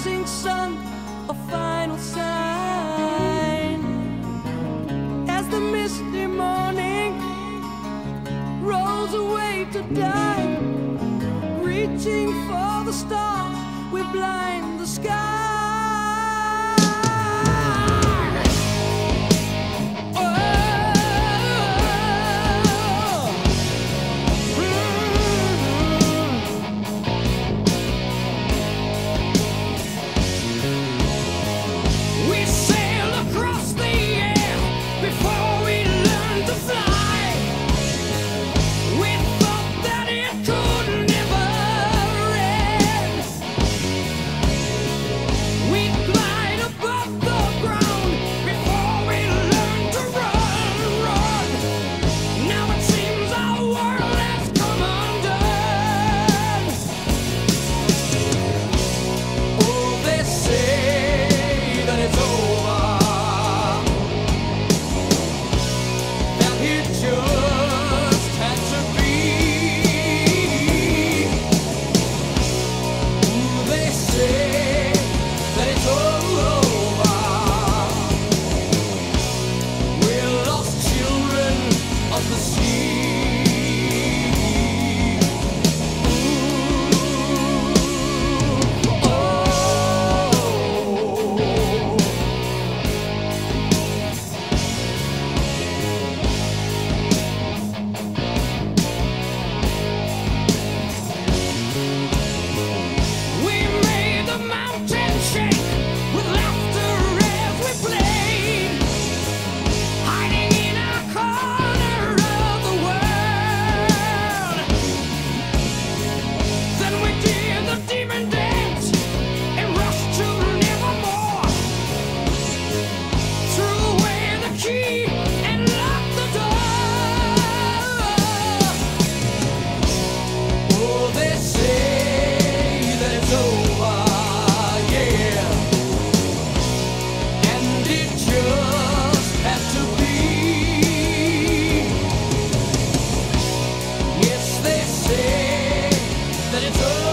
rising sun, a final sign. As the misty morning rolls away to die, reaching for the stars, we blind the sky. is over.